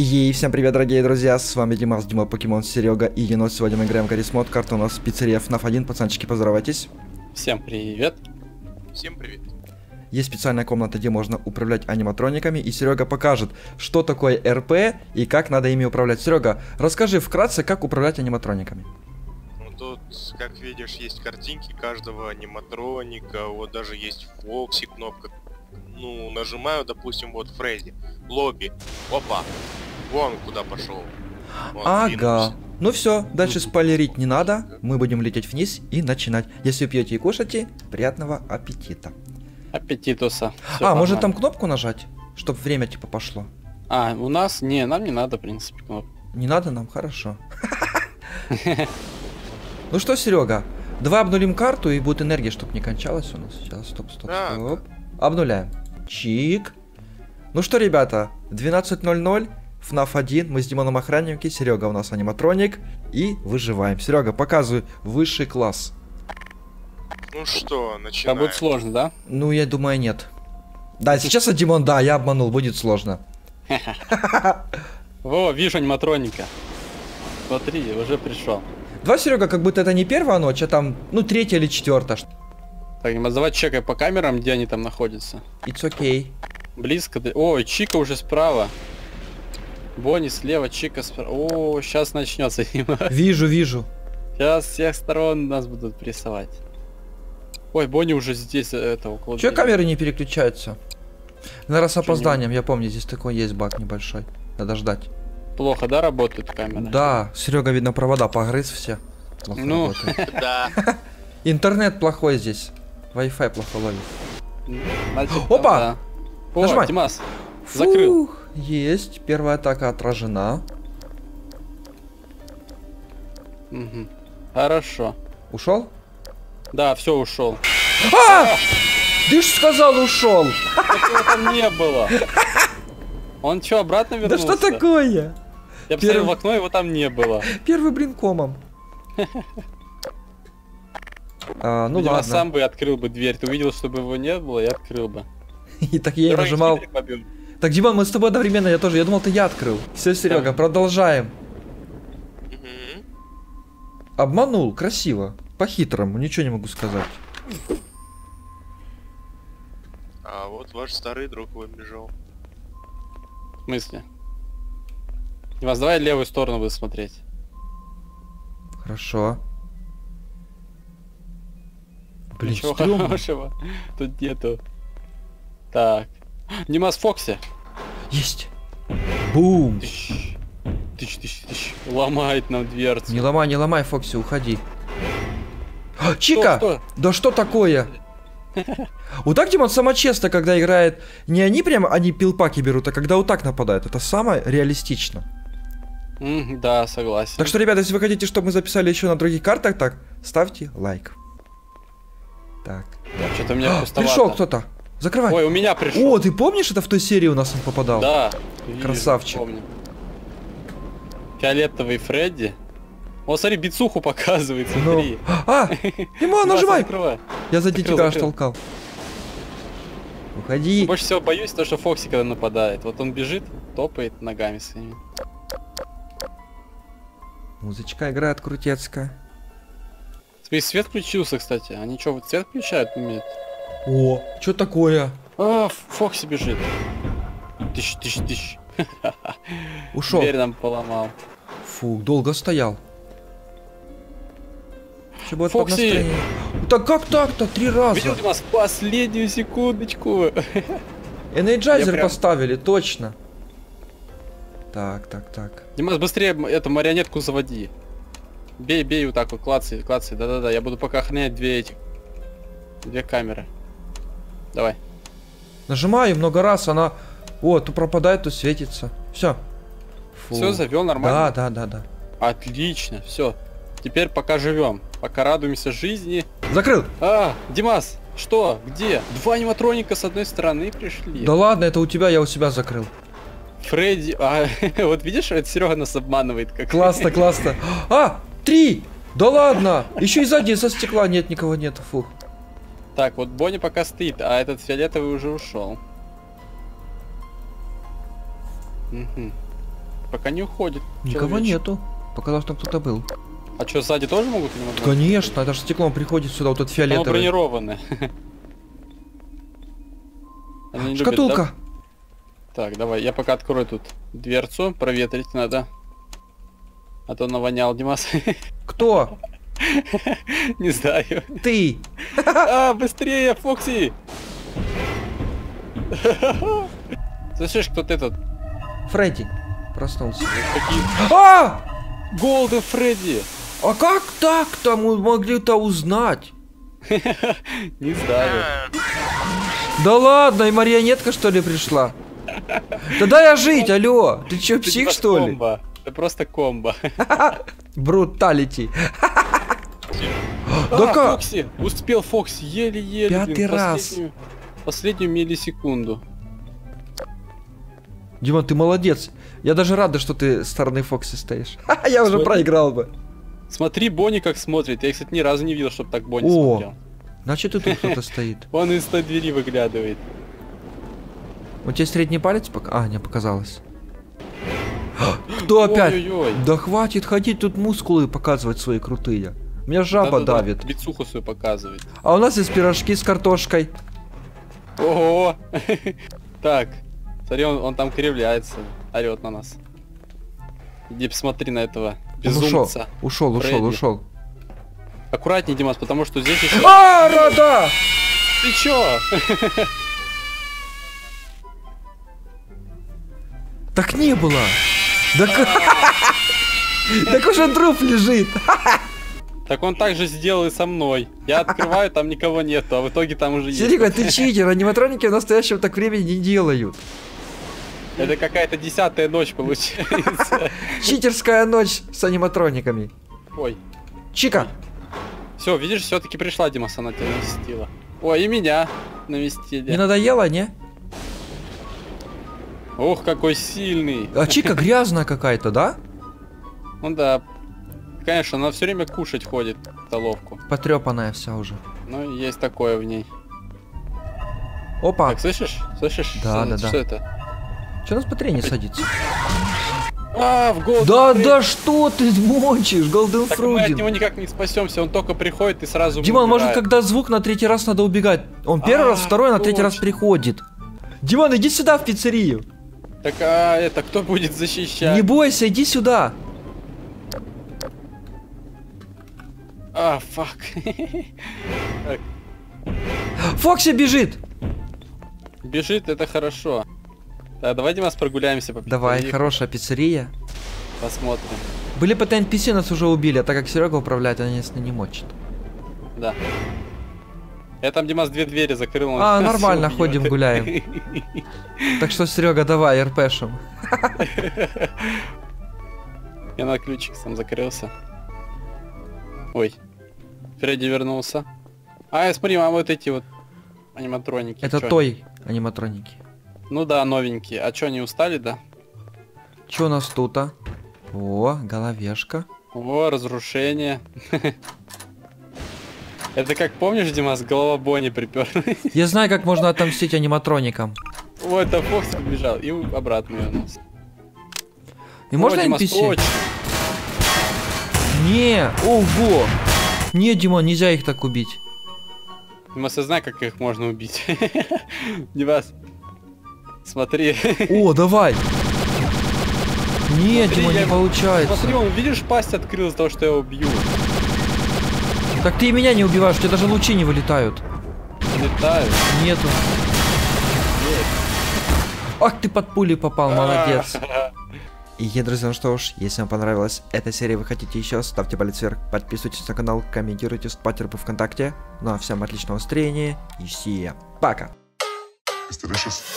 И всем привет, дорогие друзья, с вами Димас, Дима Покемон, Серега и Енот. Сегодня мы играем Гаррисмод, карта у нас пиццерия FNAF 1, пацанчики, поздоровайтесь. Всем привет. Всем привет. Есть специальная комната, где можно управлять аниматрониками, и Серега покажет, что такое РП и как надо ими управлять. Серега, расскажи вкратце, как управлять аниматрониками. Ну тут, как видишь, есть картинки каждого аниматроника, вот даже есть Фокси кнопка. Ну, нажимаю, допустим, вот Фредди. Лобби. Опа. Вон куда пошел. Вон, Ага. двинулся. Ну все, дальше спойлерить не надо, мы будем лететь вниз и начинать. Если пьете и кушаете, приятного аппетита. Аппетитуса. Всё а, может там кнопку нажать, чтобы время типа пошло? А, у нас? Не, нам не надо, в принципе, кнопку. Не надо нам? Хорошо. Ну что, Серега, давай обнулим карту и будет энергия, чтобы не кончалась у нас. Сейчас, стоп, стоп, стоп. Обнуляем. Чик. Ну что, ребята, 12.00, FNAF 1, мы с Димоном охранники, Серега у нас аниматроник, и выживаем. Серега, показывай высший класс. Ну что, начинаем. будет сложно, да? Ну, я думаю, нет. Да, сейчас Димон, да, я обманул, будет сложно. Во, вижу аниматроника. Смотри, уже пришел. Два, Серега, как будто это не первая ночь, а там, ну, третья или четвертая. Так, давай чекай по камерам, где они там находятся. It's okay. Близко. да- О, Чика уже справа. Бонни слева, Чика справа. О, сейчас начнется. Вижу, вижу. Сейчас с всех сторон нас будут прессовать. Ой, Бонни уже здесь, э, это, около Че двери. камеры не переключаются? Наверное, с Чё опозданием, я помню, здесь такой есть баг небольшой. Надо ждать. Плохо, да, работают камеры? Да, Серега, видно, провода погрыз все. Плохо Ну. работает. Да. Интернет плохой здесь. Wi-Fi плохо ловит. Значит, Опа! да. О, Нажимай. Димас, закрыл. Есть. Первая атака отражена. Мгм. Хорошо. Ушел? Да, все, ушел. А! Ты ж сказал ушел! Там не было. Он что, обратно Да вернулся? что такое? Я посмотрел в окно, его там не было. Первый блин комом. А, ну Видимо, ладно. сам бы открыл бы дверь. Ты увидел, чтобы его не было, я открыл бы. И так я и нажимал. Так, Диман, мы с тобой одновременно, я тоже. Я думал, ты я открыл. Все, Серега, Да. продолжаем. Мгм. Обманул, красиво. По-хитрому, ничего не могу сказать. А вот ваш старый друг выбежал. В смысле? Димас, давай левую сторону буду смотреть. Хорошо. Блин, Ничего стрёмно. хорошего. Тут нету. Так. Димас Фокси. Есть. Бум. Тыщ. Тыщ, тыщ, тыщ. Ломает нам дверцу. Не ломай, не ломай, Фокси, уходи. А, Чика! Что, Да что такое? Вот так, Димон, самое честно, когда играет... Не они прям, они пилпаки берут, а когда вот так нападают. Это самое реалистично. что? М, Да, согласен. Так что, ребята, если вы хотите, чтобы мы записали еще на других картах, так, ставьте лайк. Так. Что-то у меня А, пустовато. Пришел кто-то. Закрывай. Ой, у меня пришел. О, ты помнишь, это в той серии у нас он попадал? Да. вижу, Красавчик. помню. Фиолетовый Фредди. О, смотри, бицуху показывает, Ну. смотри. А, Димон, нажимай. Закрывай. Я Закрыл, тебя аж толкал. Уходи. Больше всего боюсь то, что Фокси когда нападает. Вот он бежит, топает ногами своими. Музычка играет крутецкая. Смотри, свет включился, кстати. Они что, вот свет включают умеют? О, что такое? Ф- Фокси бежит. Тыщ, тыщ, тыщ. Ушел. Дверь нам поломал. Фу, долго стоял. Будет под Фокси! Да как так-то? Три раза. Видел, Димас, последнюю секундочку. Энерджайзер прям- поставили, точно. Так, так, так. Димас, быстрее эту марионетку заводи. Бей, бей вот так вот, клацай, клацай. Да-да-да, я буду пока охранять две этих. Две камеры. Давай. Нажимаю много раз, она... О, то пропадает, то светится. Все. Все, завел нормально. Да, да, да, да. Отлично, все. Теперь пока живем, пока радуемся жизни. Закрыл. А, Димас, что? Где? Два аниматроника с одной стороны пришли. Да ладно, это у тебя, я у себя закрыл. Фредди, а, вот видишь, это Серега нас обманывает как. Классно, классно. А, три! Да ладно! Еще и сзади со стекла нет, никого нет. Фух. Так, вот Бонни пока стоит, а этот фиолетовый уже ушел. Мгм. Пока не уходит. Никого человечек. нету. Показалось, там кто-то был. А что, сзади тоже могут аниматроники? Конечно, это же стеклом приходит сюда, вот этот Оно фиолетовый. не любят, Шкатулка. да? Так, давай, я пока открою тут дверцу, проветрить надо. А то навонял Димас. Кто? Не знаю. Ты. А, быстрее, Фокси! Слышишь, кто-то этот... Фредди. Проснулся. Какие... А! Голден Фредди! А как так-то мы могли-то узнать? Не знаю. Да ладно, и марионетка что ли пришла? Да дай я жить, алло. Ты чё, псих типа что ли? Это просто комбо. Бруталити. А, Да как? Фокси! Успел Фокси, еле-еле. Пятый раз. Последнюю, миллисекунду. Дима, ты молодец. Я даже рада, что ты стороны Фокси стоишь. Я уже проиграл бы. Смотри, Бонни как смотрит. Я, кстати, ни разу не видел, чтобы так Бонни О. смотрел. Значит, и тут кто-то стоит. Он из той двери выглядывает. У тебя средний палец пока... А, не показалось. Кто опять? Ой-ой-ой. Да хватит ходить тут мускулы показывать свои крутые. Меня жаба Да-да-да, давит. Бицуху свою показывает. А у нас есть пирожки с картошкой. Ого! Так, смотри, он, он там кривляется, орет на нас. Иди посмотри на этого безумца. ушел, ушел, ушел. Аккуратней, Димас, потому что здесь еще... А, рада! Ты чё? Так не было. Так... Так уже труп лежит. Так он так же сделал и со мной. Я открываю, там никого нету, а в итоге там уже есть. Серега, ты читер, аниматроники в настоящем так времени не делают. Это какая-то десятая ночь получается. Читерская ночь с аниматрониками. Ой. Чика, Все, видишь, все-таки пришла Димас, она тебя навестила. Ой, и меня навестили. не надоело, не? Ух, какой сильный. А Чика грязная какая-то, да? Ну да. Конечно, она все время кушать ходит в столовку. Потрепанная вся уже. Ну, есть такое в ней. Опа, Так, слышишь? Слышишь? Да, что, да, да. Что это? что на смотрение садится? А, в гол. Да, да что ты мочишь, Голден Так мы от него никак не спасемся, он только приходит и сразу Диман, может, умирает. когда звук на третий раз надо убегать? Он первый А, раз, второй, на третий раз точно. приходит. Диман, иди сюда в пиццерию. Так, а это кто будет защищать? Не бойся, иди сюда. А, фак. Фокси бежит. Бежит, это хорошо. Да, давай, Димас, прогуляемся по Давай, пиццерии, хорошая пиццерия. Посмотрим. Были бы NPC нас уже убили, а так как Серега управляет, они нас не мочат. Да. Я там, Димас, две двери закрыл. он А, нас нормально, ходим, гуляем. Так что, Серега, давай, РПшем. Я на ключик сам закрылся. Ой. Фредди вернулся. А, смотри, а вот эти вот аниматроники. Это чё? той аниматроники. Ну да, новенькие. А чё, они устали, да? Что у нас тут, а? О, головешка. О, разрушение. Это как помнишь, Димас, голова Бонни припер. Я знаю, как можно отомстить аниматроникам. Ой, это Фокс побежал и обратно вернулся. И можно NPC? Не, ого. Не, Димон, нельзя их так убить. Димас, я знаю, как их можно убить. Димас, смотри. О, давай. Не, Смотри, Димон, не получается. Смотри, он, видишь, пасть открыл из-за того, что я его бью. Так ты и меня не убиваешь, у тебя даже лучи не вылетают. Летаю. Нету. Ах, ты под пули попал, молодец. И, друзья, ну что ж, если вам понравилась эта серия, вы хотите еще, ставьте палец вверх, подписывайтесь на канал, комментируйте с Паттерпы ВКонтакте. Ну а всем отличного настроения и всем пока. It's.